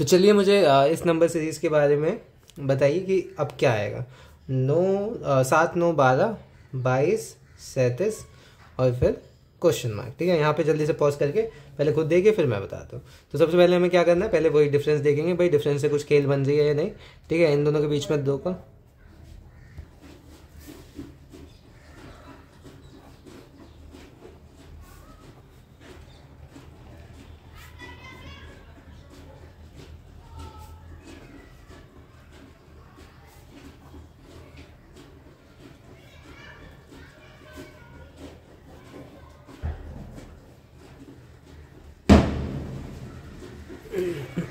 तो चलिए मुझे इस नंबर सीरीज़ के बारे में बताइए कि अब क्या आएगा। नौ सात, नौ, बारह, बाईस, सैंतीस और फिर क्वेश्चन मार्क ठीक है? यहाँ पे जल्दी से पॉज करके पहले खुद देखिए, फिर मैं बताता हूँ। तो सबसे पहले हमें क्या करना है? पहले वही डिफरेंस देखेंगे, भाई डिफरेंस से कुछ खेल बन रही है या नहीं, ठीक है? इन दोनों के बीच में दो का Yeah.